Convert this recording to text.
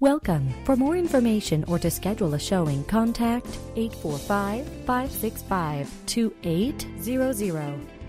Welcome. For more information or to schedule a showing, contact 845 565 2800.